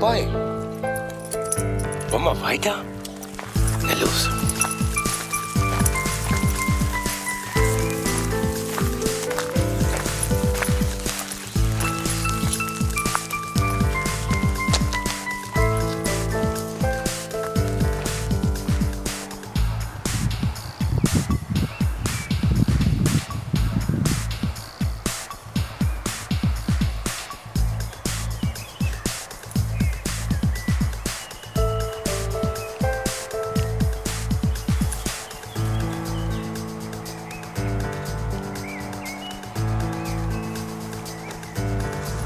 vorbei. Wollen wir weiter? Na los.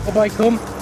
voorbij komt.